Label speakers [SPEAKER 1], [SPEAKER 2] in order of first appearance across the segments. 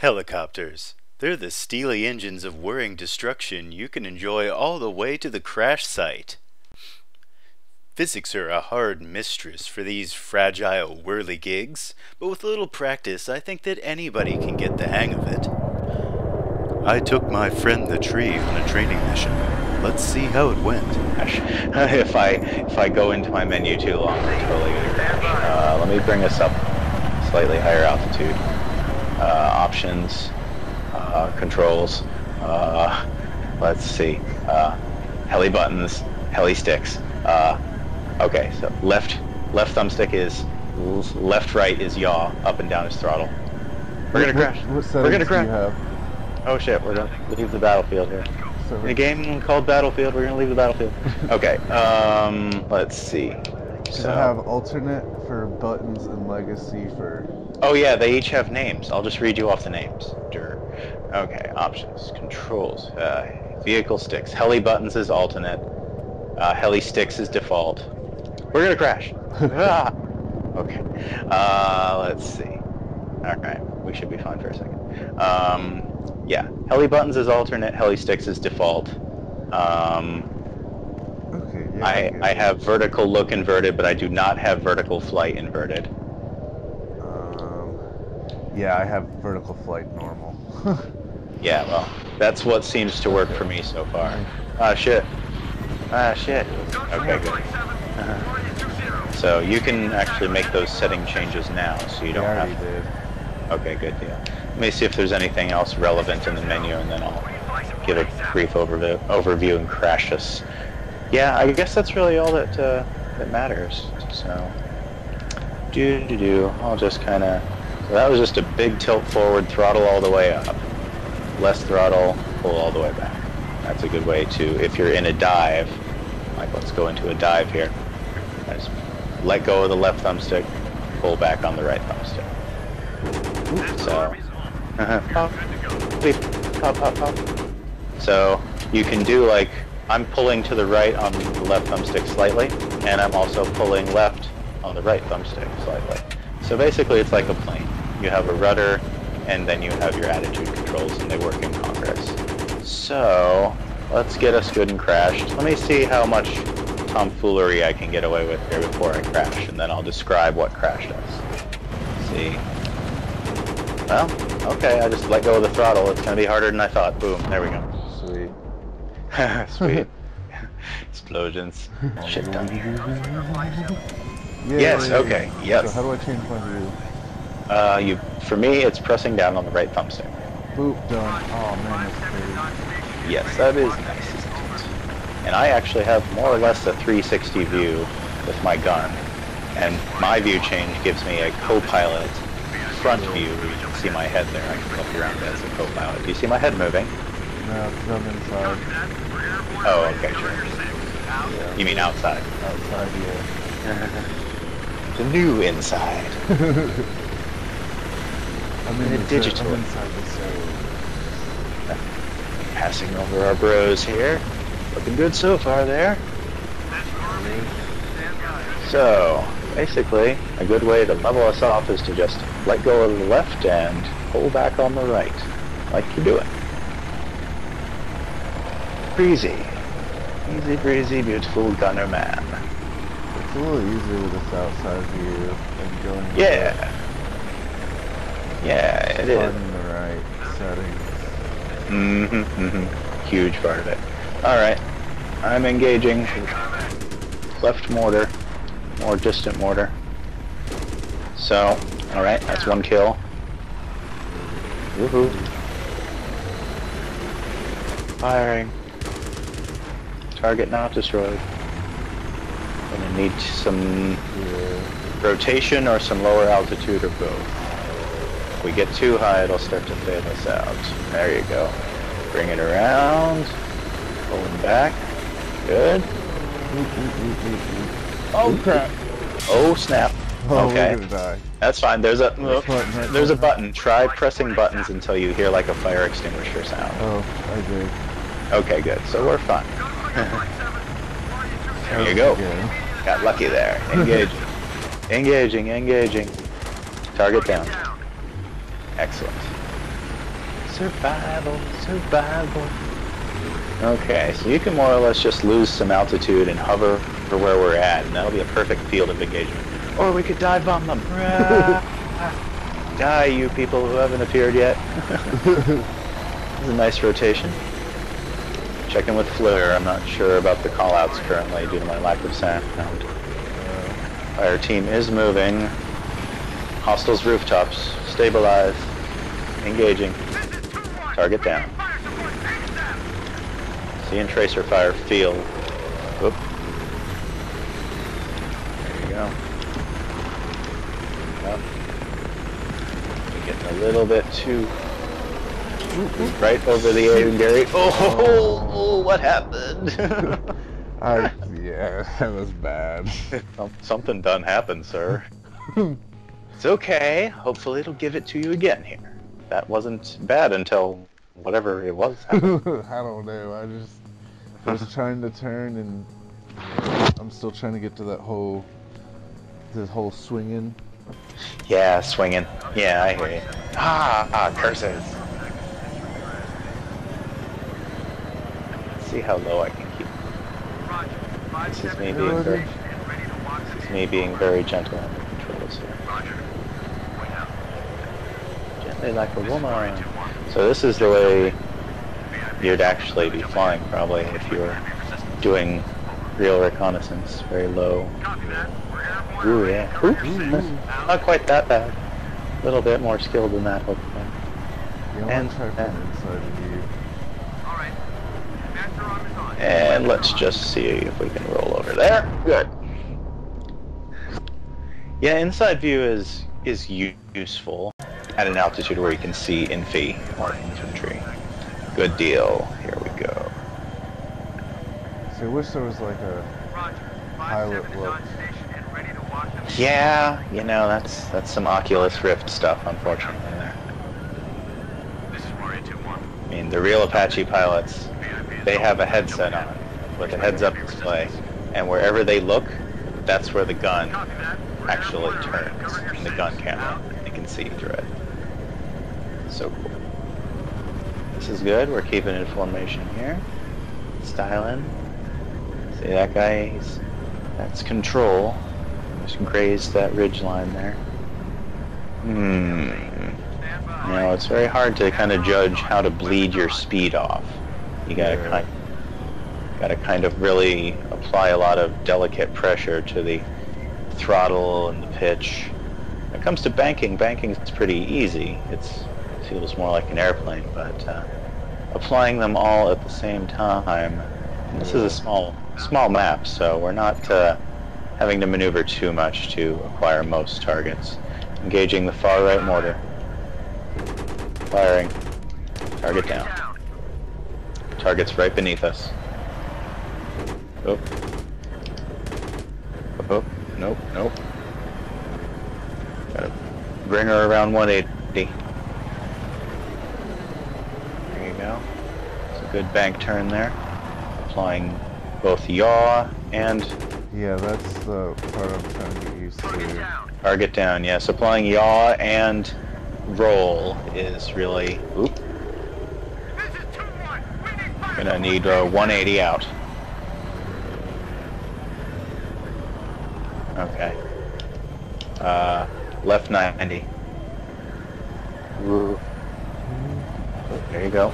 [SPEAKER 1] Helicopters. They're the steely engines of whirring destruction you can enjoy all the way to the crash site. Physics are a hard mistress for these fragile whirligigs, but with a little practice, I think that anybody can get the hang of it. I took my friend the tree on a training mission. Let's see how it went.
[SPEAKER 2] if I if I go into my menu too long, totally gonna crash. Uh, let me bring us up slightly higher altitude. Uh, options, uh, controls. Uh, let's see. Uh, heli buttons, heli sticks. Uh, okay, so left left thumbstick is left right is yaw, up and down is throttle. We're gonna crash.
[SPEAKER 3] What, what
[SPEAKER 2] We're gonna
[SPEAKER 3] settings do you
[SPEAKER 2] crash. Oh shit, we're gonna leave the battlefield here.
[SPEAKER 3] So
[SPEAKER 2] In a game called Battlefield, we're gonna leave the battlefield. Okay, um, let's see.
[SPEAKER 3] Because I have alternate for buttons and legacy for.
[SPEAKER 2] Oh yeah, they each have names. I'll just read you off the names. Dur. Okay, options, controls, uh, vehicle sticks. Heli buttons is alternate. Uh, heli sticks is default. We're gonna crash. Ah! Okay. Uh, let's see. All right, we should be fine for a second. Um, yeah, heli buttons is alternate. Heli sticks is default. Um,
[SPEAKER 3] Okay, yeah.
[SPEAKER 2] I,
[SPEAKER 3] get
[SPEAKER 2] I have vertical look inverted, but I do not have vertical flight inverted.
[SPEAKER 3] Yeah, I have vertical flight normal.
[SPEAKER 2] Yeah, well, that's what seems to work for me so far. Ah, shit. Ah, shit. Okay, good. So you can actually make those setting changes now, so you don't
[SPEAKER 3] already
[SPEAKER 2] have
[SPEAKER 3] did.
[SPEAKER 2] Okay, good deal. Let me see if there's anything else relevant in the menu, and then I'll give a brief overview, overview and crash us. Yeah, I guess that's really all that uh, that matters. So, do do do. I'll just kind of. That was just a big tilt forward, throttle all the way up. Less throttle, pull all the way back. That's a good way to, if you're in a dive, like let's go into a dive here. Just let go of the left thumbstick, pull back on the right thumbstick. So. So you can do like I'm pulling to the right on the left thumbstick slightly, and I'm also pulling left on the right thumbstick slightly. So basically, it's like a. You have a rudder, and then you have your attitude controls, and they work in Congress. So let's get us good and crashed. Let me see how much tomfoolery I can get away with here before I crash, and then I'll describe what crash does. see. Well, okay, I just let go of the throttle. It's gonna be harder than I thought. Boom, there we go.
[SPEAKER 3] Sweet.
[SPEAKER 2] Sweet. Explosions. Shit done here.
[SPEAKER 3] Yeah,
[SPEAKER 2] Yes, okay,
[SPEAKER 3] yeah.
[SPEAKER 2] yes.
[SPEAKER 3] So how do I change my view?
[SPEAKER 2] Uh, you, for me, it's pressing down on the right thumbstick.
[SPEAKER 3] Boop, done. Oh man, that's crazy.
[SPEAKER 2] Yes, that is nice, isn't it? And I actually have more or less a 360 view with my gun. And my view change gives me a co-pilot front view you can see my head there. I can look around as a co-pilot. Do you see my head moving?
[SPEAKER 3] No, I'm inside.
[SPEAKER 2] Oh, okay, sure.
[SPEAKER 3] Yeah.
[SPEAKER 2] You mean outside?
[SPEAKER 3] Outside, yeah.
[SPEAKER 2] The new inside.
[SPEAKER 3] I'm in
[SPEAKER 2] The digital.
[SPEAKER 3] I'm inside.
[SPEAKER 2] Passing over our bros here. Looking good so far there. So, basically, a good way to level us off is to just let go of the left and pull back on the right, like you're doing. Breezy. Easy breezy, beautiful gunner man.
[SPEAKER 3] It's a little easier with this outside view and going.
[SPEAKER 2] Yeah. Yeah, it is.
[SPEAKER 3] Finding the right settings.
[SPEAKER 2] Mm-hmm, mm-hmm. Huge part of it. Alright. I'm engaging. Left mortar. More distant mortar. So, alright, that's one kill. Woohoo. Firing. Target not destroyed. Gonna need some rotation or some lower altitude or both. If we get too high, it'll start to fail us out. There you go. Bring it around. Pulling back. Good.
[SPEAKER 3] Oh crap!
[SPEAKER 2] Oh, snap.
[SPEAKER 3] Oh,
[SPEAKER 2] Okay.
[SPEAKER 3] we're gonna die.
[SPEAKER 2] That's fine. There's a
[SPEAKER 3] There's button right
[SPEAKER 2] there's a button. Try pressing buttons until you hear like a fire extinguisher sound.
[SPEAKER 3] Oh, I did.
[SPEAKER 2] Okay, good. So we're fine. there you go. Got lucky there. Engaging. engaging, engaging. Target down. Excellent. Survival, survival. Okay, so you can more or less just lose some altitude and hover for where we're at, and that'll be a perfect field of engagement. Or we could dive bomb them. Die, you people who haven't appeared yet. this is a nice rotation. Checking with Fleur. I'm not sure about the callouts currently due to my lack of sound. Uh, Fire team is moving. Hostiles rooftops. Stabilize. Engaging. Target down. Seeing tracer fire field. Whoop. There you go. We're getting a little bit too mm-hmm. right over the air, Gary. Oh, what happened?
[SPEAKER 3] I, yeah, that was bad.
[SPEAKER 2] Something done happened, sir. it's okay. Hopefully it'll give it to you again here. That wasn't bad until whatever it was
[SPEAKER 3] I don't know. I just was trying to turn and I'm still trying to get to that whole this whole swinging.
[SPEAKER 2] yeah, swinging. Yeah, I hear you. Ah, ah, curses. See how low I can keep. This is me being very, this is me being very gentle on the controls here. Like a woman. So this is the way you'd actually be flying probably if you were doing real reconnaissance, very low. Ooh, yeah. Oops, not quite that bad. A little bit more skilled than that, hopefully. And-
[SPEAKER 3] want to try from
[SPEAKER 2] and- And let's just see if we can roll over there. Good. Yeah, inside view is is useful at an altitude where you can see infi or infantry. Good deal. Here we go.
[SPEAKER 3] See, I wish there was like a pilot look.
[SPEAKER 2] Yeah, you know that's that's some Oculus Rift stuff, unfortunately. There. I mean, the real Apache pilots, they have a headset on with a heads-up display, and wherever they look, that's where the gun actually turns in the gun camera. You can see through it. So cool. This is good. We're keeping in formation here. Styling. See that guy? He's, that's control. Just grazed that ridge line there. Hmm. You know, it's very hard to kind of judge how to bleed your speed off. You gotta
[SPEAKER 3] Yeah.
[SPEAKER 2] kind, gotta kind of really apply a lot of delicate pressure to the throttle and the pitch. When it comes to banking, banking is pretty easy. It's it feels more like an airplane, but uh, applying them all at the same time. This is a small small map, so we're not uh, having to maneuver too much to acquire most targets. Engaging the far right mortar. Firing. Target down. Target's right beneath us. Oh. Oh, nope, nope. Gotta bring her around 180. There you go. It's a good bank turn there. Applying both yaw and
[SPEAKER 3] Yeah, that's the part I'm trying to get used to.
[SPEAKER 2] target down. Yes, applying yaw and roll is really. Oop. Is Gonna need uh, 180 out. Okay. Uh, left 90. Ooh. There you go.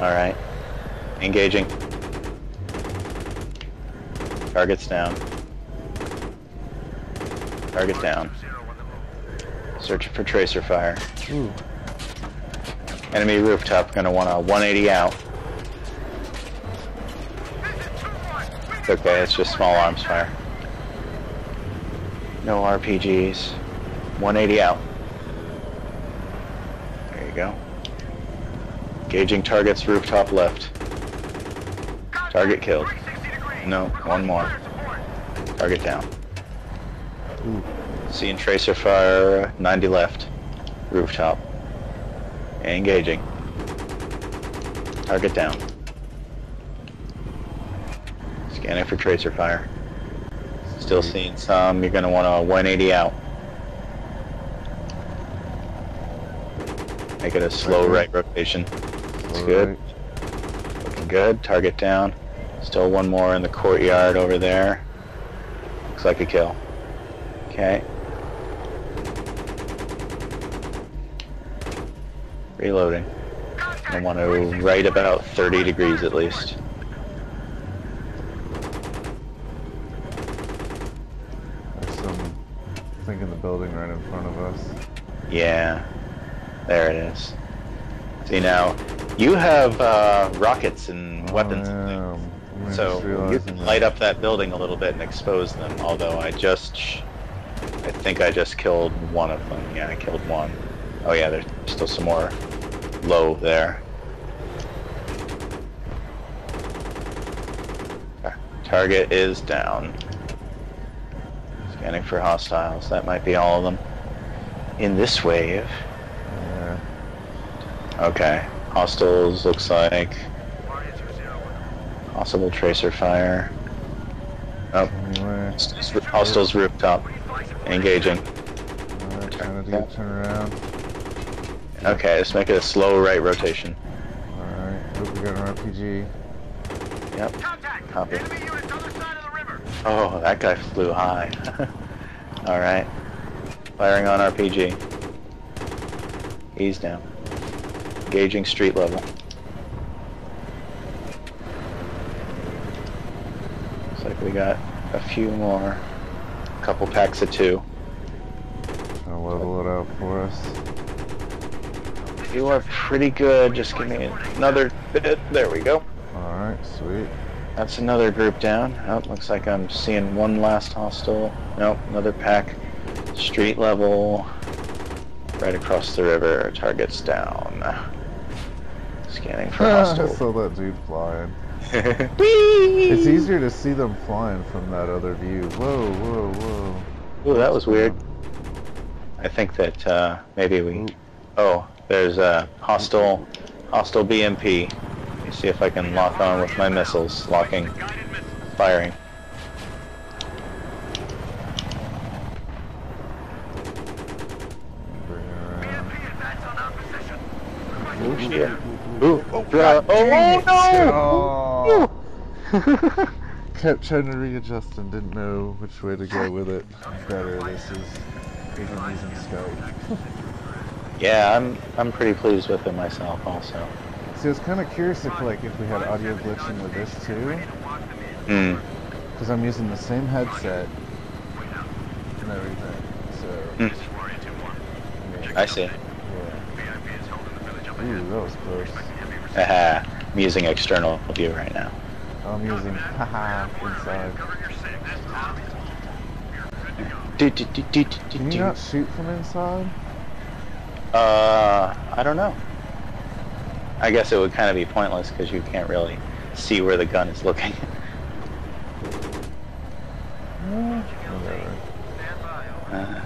[SPEAKER 2] All right. Engaging. Targets down. Target down. Searching for tracer fire.
[SPEAKER 3] Ooh.
[SPEAKER 2] Enemy rooftop gonna want a 180 out. It's okay, it's just small arms fire. No RPGs. 180 out. There you go. Gauging targets rooftop left. Target killed. No, one more. Target down.
[SPEAKER 3] Ooh.
[SPEAKER 2] Seeing tracer fire, uh, 90 left. Rooftop. Engaging. Target down. Scanning for tracer fire. Still hmm. seeing some. You're going to want a 180 out. Make it a slow right rotation.
[SPEAKER 3] All
[SPEAKER 2] good.
[SPEAKER 3] right.
[SPEAKER 2] Looking good. Target down. Still one more in the courtyard over there. Looks like a kill. Okay. Reloading. I want to right about 30 degrees at least.
[SPEAKER 3] There's some thing in the building right in front of us.
[SPEAKER 2] Yeah. There it is. See now, you have uh, rockets and weapons.
[SPEAKER 3] Oh, yeah,
[SPEAKER 2] So you can
[SPEAKER 3] that.
[SPEAKER 2] light up that building a little bit and expose them. Although I just, I think I just killed one of them. Yeah, I killed one. Oh yeah, there's still some more low there. Target is down. Scanning for hostiles. That might be all of them. In this wave.
[SPEAKER 3] Yeah.
[SPEAKER 2] Okay. Hostiles looks like possible tracer fire. Oh,
[SPEAKER 3] Anyway,
[SPEAKER 2] hostiles rooftop. Engaging.
[SPEAKER 3] alright, trying to get turn around.
[SPEAKER 2] Okay, let's make it a slow right rotation.
[SPEAKER 3] Alright, hope we got an RPG.
[SPEAKER 2] Yep.
[SPEAKER 4] Contact!
[SPEAKER 2] Copy.
[SPEAKER 4] Enemy units other side of the river!
[SPEAKER 2] Oh, that guy flew high. Alright. Firing on RPG. He's down. Engaging street level. Looks like we got a few more. A couple packs of two.
[SPEAKER 3] To level it out for us.
[SPEAKER 2] You are pretty good. Just give me another bit. There we go.
[SPEAKER 3] Alright, sweet.
[SPEAKER 2] That's another group down. Oh, looks like I'm seeing one last hostile. Nope, another pack. Street level. Right across the river. Targets down. Scanning for
[SPEAKER 3] I
[SPEAKER 2] hostile.
[SPEAKER 3] saw that dude flying. It's easier to see them flying from that other view. Whoa, whoa, whoa.
[SPEAKER 2] Ooh, that was weird. I think that uh, maybe we.
[SPEAKER 3] Ooh.
[SPEAKER 2] Oh, there's a hostile, hostile BMP. Let me see if I can lock on with my missiles. Locking, firing.
[SPEAKER 3] Bring it around.
[SPEAKER 4] BMP advance on our position.
[SPEAKER 2] Oh shit.
[SPEAKER 3] Ooh,
[SPEAKER 2] Ooh,
[SPEAKER 3] Oh,
[SPEAKER 2] no!
[SPEAKER 3] Oh. Kept trying to readjust and didn't know which way to go with it. Better this is even using Skype.
[SPEAKER 2] yeah, I'm I'm pretty pleased with it myself also.
[SPEAKER 3] See, I was kind of curious if like if we had audio glitching with this too,
[SPEAKER 2] Hmm.
[SPEAKER 3] because I'm using the same headset and everything. So yeah,
[SPEAKER 2] I see.
[SPEAKER 3] yeah. Ooh, that was close.
[SPEAKER 2] Haha. I'm using external view right now.
[SPEAKER 3] I'm using haha inside.
[SPEAKER 2] Do, do, do, do, do,
[SPEAKER 3] Can you not shoot from inside?
[SPEAKER 2] Uh, I don't know. I guess it would kind of be pointless because you can't really see where the gun is looking.
[SPEAKER 3] Eh,
[SPEAKER 2] Uh,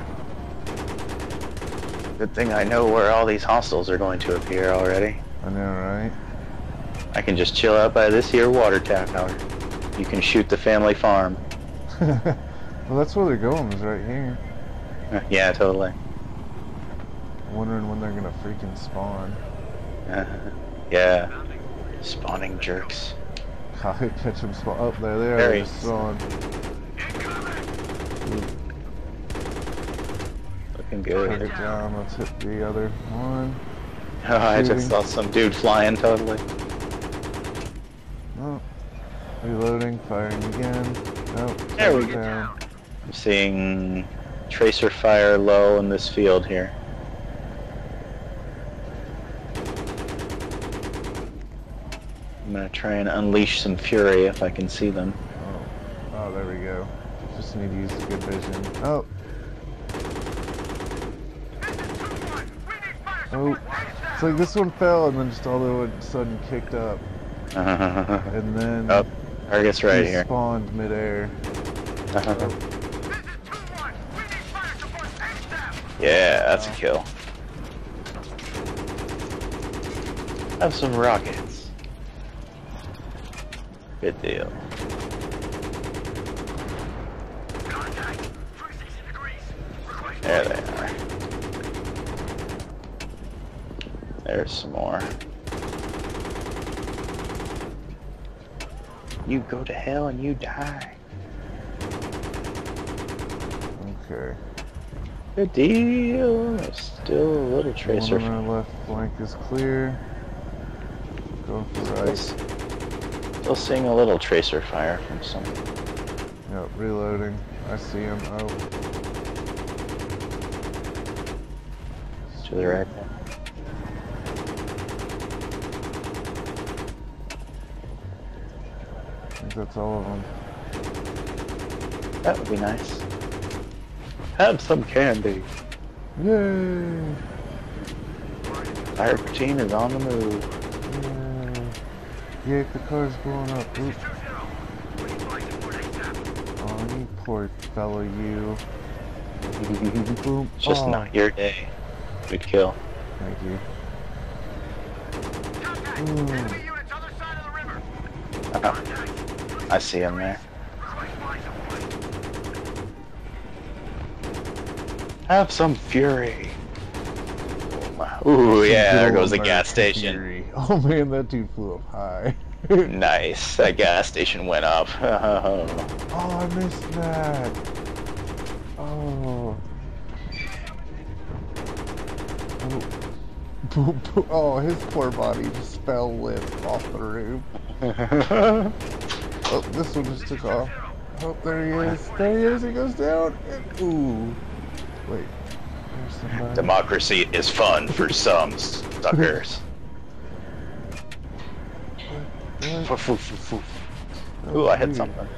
[SPEAKER 2] good thing I know where all these hostiles are going to appear already.
[SPEAKER 3] I know, right?
[SPEAKER 2] I can just chill out by this here water tower. You can shoot the family farm.
[SPEAKER 3] well, that's where they're going. Is right here.
[SPEAKER 2] Yeah, totally.
[SPEAKER 3] Wondering when they're gonna freaking spawn.
[SPEAKER 2] Uh, yeah. Spawning jerks.
[SPEAKER 3] God, catch them spawn. Oh, there they are.
[SPEAKER 2] There
[SPEAKER 3] just
[SPEAKER 2] is. Looking good.
[SPEAKER 3] down. Let's hit the other one.
[SPEAKER 2] Oh, I just hmm. saw some dude flying totally.
[SPEAKER 3] Oh. Reloading. Firing again. Oh,
[SPEAKER 2] There we
[SPEAKER 3] go. Down.
[SPEAKER 2] I'm seeing tracer fire low in this field here. I'm gonna try and unleash some fury if I can see them.
[SPEAKER 3] Oh. Oh, there we go. Just need to use the good vision. Oh. Oh. It's like this one fell and then just all of a sudden kicked up. And then
[SPEAKER 2] oh, target's right
[SPEAKER 3] he
[SPEAKER 2] here.
[SPEAKER 3] spawned midair.
[SPEAKER 2] yeah, that's a uh, kill. Have some rockets. Good deal. There they are. There's some more. You go to hell and you die.
[SPEAKER 3] Okay.
[SPEAKER 2] Good deal. There's still a little tracer.
[SPEAKER 3] One on our left flank is clear. Go right.
[SPEAKER 2] Still seeing a little tracer fire from some.
[SPEAKER 3] Yep, reloading. I see him. Oh,
[SPEAKER 2] To the right.
[SPEAKER 3] Think that's all of them.
[SPEAKER 2] That would be nice. Have some candy.
[SPEAKER 3] Yay!
[SPEAKER 2] Fire team is on the move.
[SPEAKER 3] Yay! Yeah, the car's blowing up. Oop. Oh, you poor fellow, you.
[SPEAKER 2] It's just
[SPEAKER 3] oh,
[SPEAKER 2] not your day. Good kill.
[SPEAKER 3] Thank you.
[SPEAKER 4] Contact!
[SPEAKER 3] Ooh.
[SPEAKER 4] Enemy units other side of the river.
[SPEAKER 2] Uh,
[SPEAKER 4] Contact!
[SPEAKER 2] I see him there.
[SPEAKER 4] Request flight support.
[SPEAKER 2] Have some fury. Ooh, yeah, there goes the gas station.
[SPEAKER 3] Fury. Oh man, that dude flew up high.
[SPEAKER 2] Nice. That gas station went up.
[SPEAKER 3] Oh, I missed that. Oh. Oh. Boom, boom. Oh, his poor body just fell limp off the roof. Oh, this one just took off. Oh, there he is. There he is. He goes down. And, ooh. Wait. There's somebody.
[SPEAKER 2] Democracy is fun for some suckers. Ooh,
[SPEAKER 3] was
[SPEAKER 2] I hit something.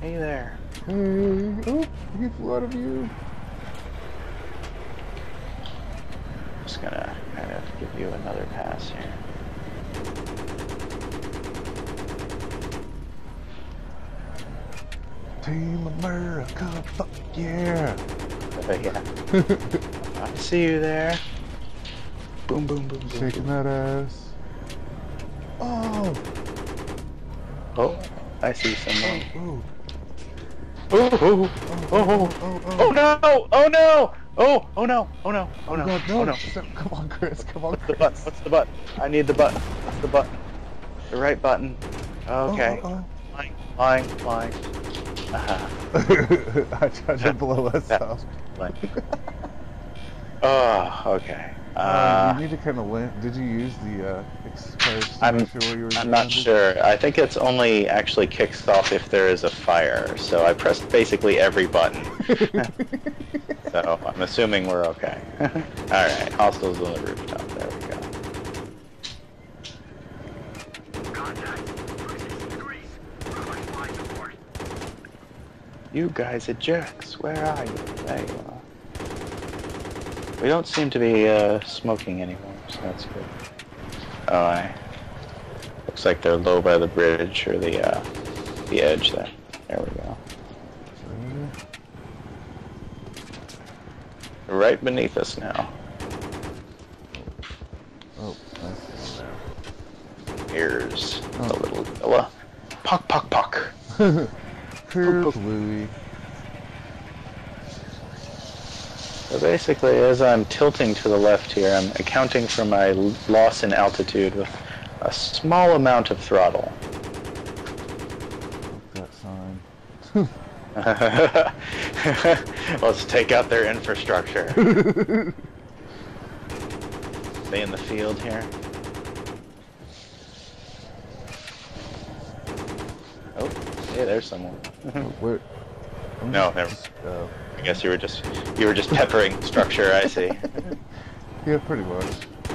[SPEAKER 2] Hey there.
[SPEAKER 3] Hey. Oh, he flew out of you.
[SPEAKER 2] Just gonna kind of give you another pass here.
[SPEAKER 3] Team America. Fuck yeah.
[SPEAKER 2] Uh, yeah. I see you there. Boom, boom, boom, boom.
[SPEAKER 3] Shaking
[SPEAKER 2] boom.
[SPEAKER 3] that ass. Oh.
[SPEAKER 2] Oh, I see someone.
[SPEAKER 3] Oh.
[SPEAKER 2] Oh, oh,
[SPEAKER 3] Oh.
[SPEAKER 2] oh, oh,
[SPEAKER 3] Oh. Oh.
[SPEAKER 2] oh no! Oh no! Oh, oh no! Oh no! Oh no!
[SPEAKER 3] God,
[SPEAKER 2] Oh no!
[SPEAKER 3] Come on, Chris. Come on,
[SPEAKER 2] What's the
[SPEAKER 3] Chris.
[SPEAKER 2] button? What's the button? I need the button. What's the button? The right button. Okay.
[SPEAKER 3] Oh,
[SPEAKER 2] Flying, flying, flying. Uh-huh.
[SPEAKER 3] I tried to blow us up.
[SPEAKER 2] Oh, okay.
[SPEAKER 3] Uh,
[SPEAKER 2] Uh,
[SPEAKER 3] you need to kind of land. Did you use the uh,
[SPEAKER 2] I'm,
[SPEAKER 3] extinguisher while you were
[SPEAKER 2] I'm not sure. I think it's only actually kicks off if there is a fire. So I pressed basically every button. so I'm assuming we're okay. Alright, hostiles on the rooftop. There we go.
[SPEAKER 4] Contact! 360 degrees. Request flight support.
[SPEAKER 2] You guys are jerks. Where are you? There you are. We don't seem to be uh, smoking anymore, so that's good. Oh, I. Looks like they're low by the bridge or the uh, the edge there. There we go. Right beneath us now.
[SPEAKER 3] Oh, see
[SPEAKER 2] Here's
[SPEAKER 3] Oh.
[SPEAKER 2] the little villa. Puck, puck, puck.
[SPEAKER 3] him. Here's Louie.
[SPEAKER 2] So basically, as I'm tilting to the left here, I'm accounting for my loss in altitude with a small amount of throttle.
[SPEAKER 3] That sign.
[SPEAKER 2] Let's take out their infrastructure. Stay in the field here. Oh, hey, there's someone.
[SPEAKER 3] Oh, where?
[SPEAKER 2] No, never.
[SPEAKER 3] Oh.
[SPEAKER 2] I guess you were just you were just peppering structure. I see.
[SPEAKER 3] Yeah, pretty much.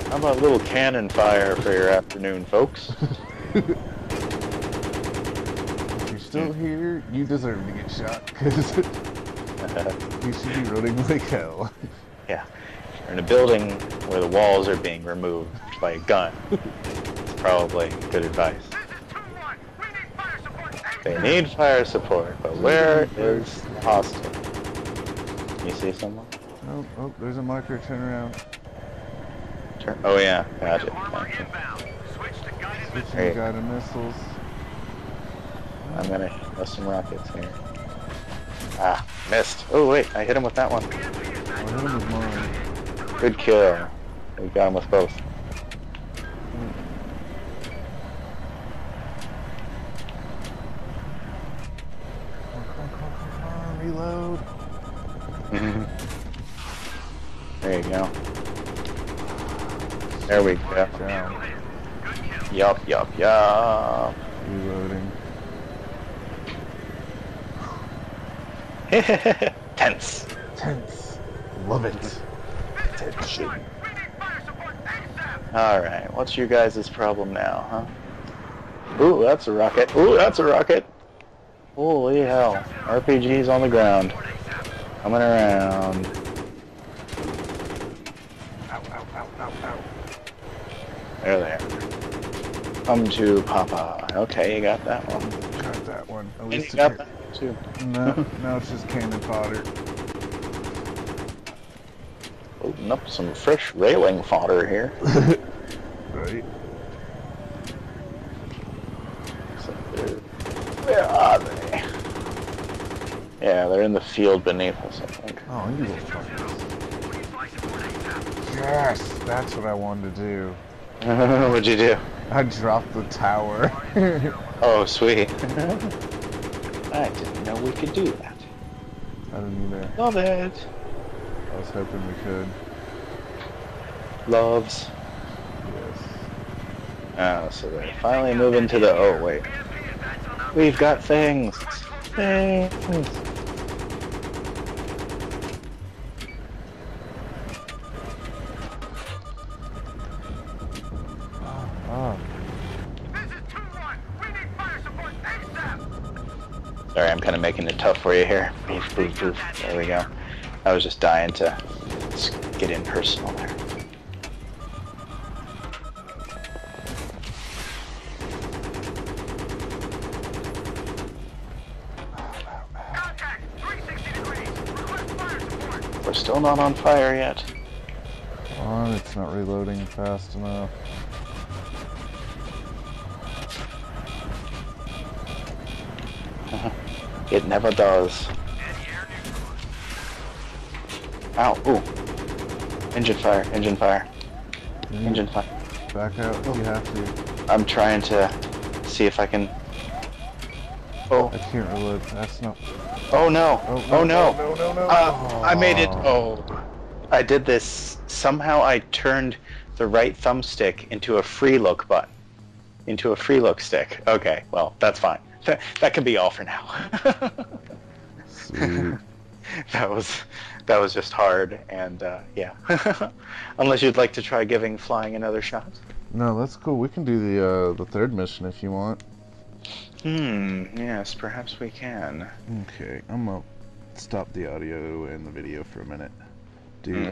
[SPEAKER 2] How about a little cannon fire for your afternoon, folks?
[SPEAKER 3] If you're still hmm. here, you deserve to get shot, because you should be running like hell.
[SPEAKER 2] yeah, you're in a building where the walls are being removed by a gun. It's probably good advice.
[SPEAKER 4] This is 2-1. We need fire support.
[SPEAKER 2] They need fire support, but where is? Can you see someone?
[SPEAKER 3] Oh, oh, there's a marker. Turn around.
[SPEAKER 2] Turn. Oh yeah, gotcha.
[SPEAKER 4] Armor inbound. Switch to guided
[SPEAKER 3] Switching
[SPEAKER 4] missiles.
[SPEAKER 3] to
[SPEAKER 2] Hey.
[SPEAKER 3] guided missiles.
[SPEAKER 2] I'm gonna throw some rockets here. Ah, missed. Oh wait, I hit him with that one.
[SPEAKER 4] BMP is back
[SPEAKER 3] Oh, him with mine.
[SPEAKER 2] Good kill. We got him with both. Yup, yup, yup.
[SPEAKER 3] Reloading.
[SPEAKER 2] Tense.
[SPEAKER 3] Tense. Love it. Tension.
[SPEAKER 4] We need fire support ASAP!
[SPEAKER 2] Alright, what's your guys' problem now, huh? Ooh, that's a rocket. Ooh, that's a rocket. Holy hell. RPG's on the ground. Coming around.
[SPEAKER 3] Ow, ow, ow, ow, ow.
[SPEAKER 2] There they are. Come to Papa. Okay, you got that one.
[SPEAKER 3] Got that one. At
[SPEAKER 2] And
[SPEAKER 3] least
[SPEAKER 2] you got that too.
[SPEAKER 3] No, now it's just cannon fodder.
[SPEAKER 2] Open up some fresh railing fodder here.
[SPEAKER 3] right?
[SPEAKER 2] Where are they? Yeah, they're in the field beneath us, I think.
[SPEAKER 3] Oh, you little fuckers. Yes, that's what I wanted to do.
[SPEAKER 2] What'd you do?
[SPEAKER 3] I dropped the tower.
[SPEAKER 2] Oh, sweet. I didn't know we could do that.
[SPEAKER 3] I didn't either.
[SPEAKER 2] Love it.
[SPEAKER 3] I was hoping we could.
[SPEAKER 2] Loves.
[SPEAKER 3] Yes.
[SPEAKER 2] Oh, so they're finally moving to the. Oh, wait. We've got things. Things. Sorry, I'm kind of making it tough for you here. Boof, boof, boof. There we go. I was just dying to get in personal there.
[SPEAKER 4] Contact! 360 degrees! Request fire support!
[SPEAKER 2] We're still not on fire yet.
[SPEAKER 3] on, it's not reloading fast enough.
[SPEAKER 2] It never does. Ow, ooh. Engine fire, engine fire,
[SPEAKER 3] You need
[SPEAKER 2] engine fire.
[SPEAKER 3] Back out if you have to.
[SPEAKER 2] I'm trying to see if I can. Oh,
[SPEAKER 3] I can't reload. That's not.
[SPEAKER 2] oh no,
[SPEAKER 3] Oh,
[SPEAKER 2] oh no.
[SPEAKER 3] No, no, no.
[SPEAKER 2] Uh, I made it.
[SPEAKER 3] Oh.
[SPEAKER 2] Oh. I did this. Somehow I turned the right thumbstick into a free look button. Into a free look stick. Okay, well, that's fine. That, that can be all for now. That was that was just hard and uh, yeah. Unless you'd like to try giving flying another shot.
[SPEAKER 3] No, that's cool. We can do the uh, the third mission if you want.
[SPEAKER 2] Hmm, yes, perhaps we can.
[SPEAKER 3] Okay, I'm gonna stop the audio and the video for a minute. Dude,
[SPEAKER 2] Mm.